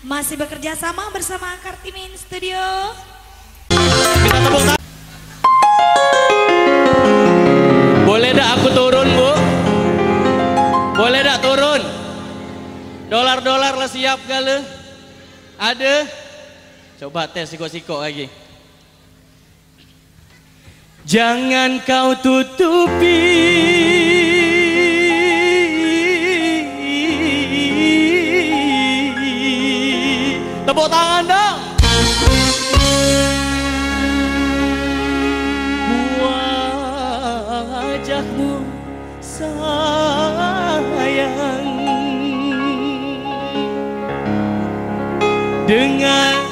Masih bekerja sama bersama Kartimin Studio. Boleh dak aku turun bu? Boleh dak turun? Dolar-dolar lah siap gale? Ada? Coba tes sikok-sikok lagi. Jangan kau tutupi Tepuk tangan dong. wajahmu sayang. Dengan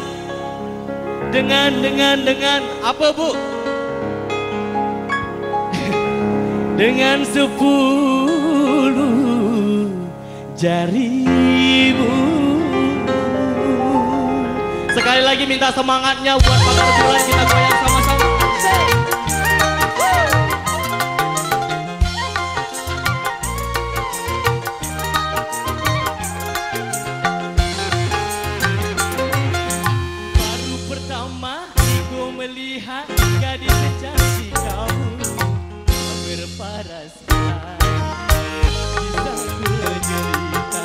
dengan dengan dengan apa bu? Dengan sepuluh jarimu sekali lagi minta semangatnya buat para bulan kita goyang sama-sama. Baru pertama ku melihat gadis secantik kamu berparas Bisa ku cerita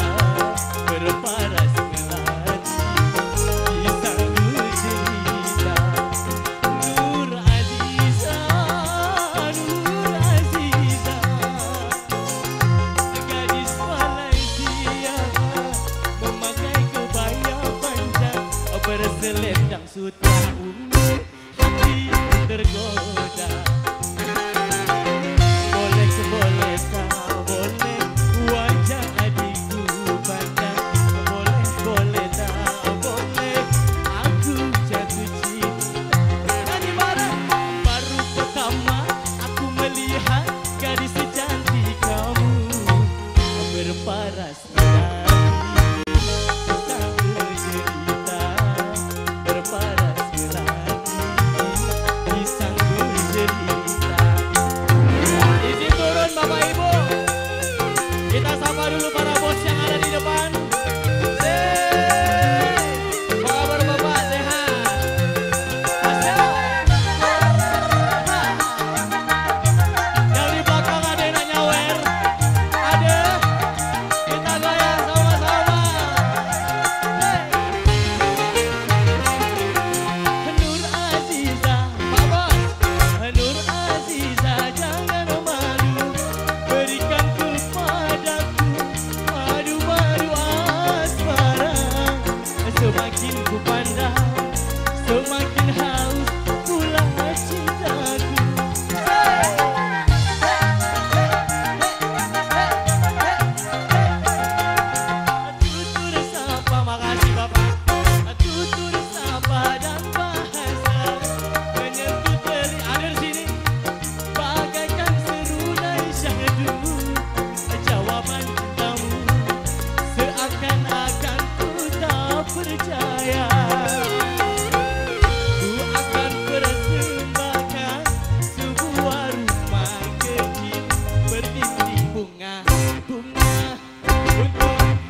berparas Berselendang sutra ungu Hati tergoda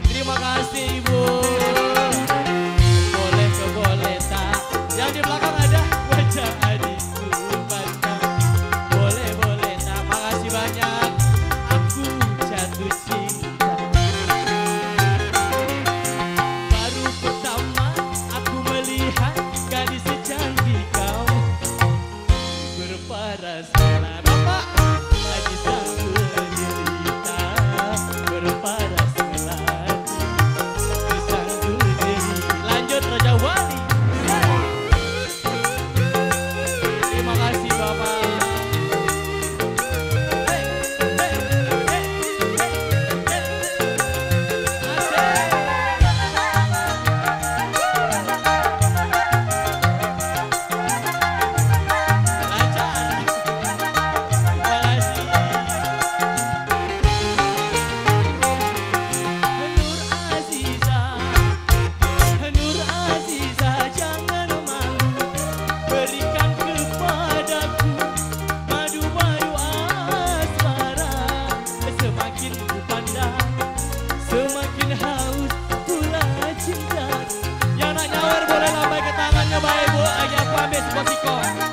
Terima kasih Ibu. Mágico.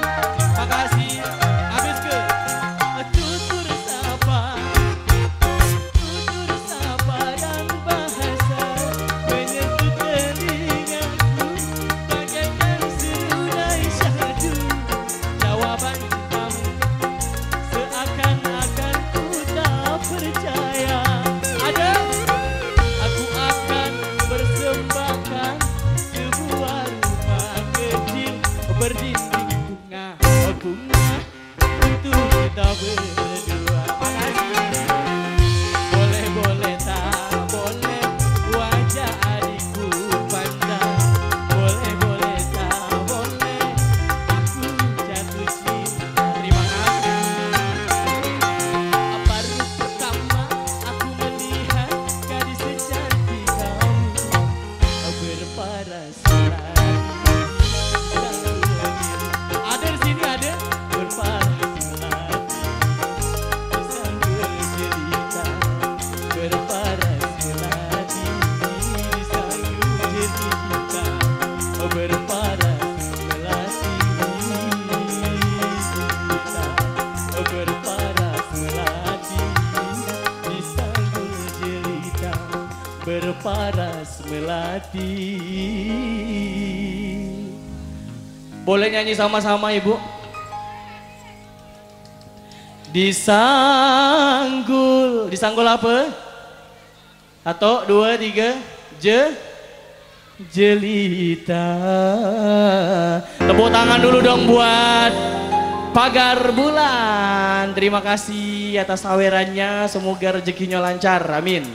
hati. Boleh nyanyi sama-sama ibu? Disanggul. Disanggul apa? Satu, dua, tiga. Je. Jelita. Tepuk tangan dulu dong buat Pagar Bulan. Terima kasih atas sawerannya. Semoga rezekinya lancar. Amin.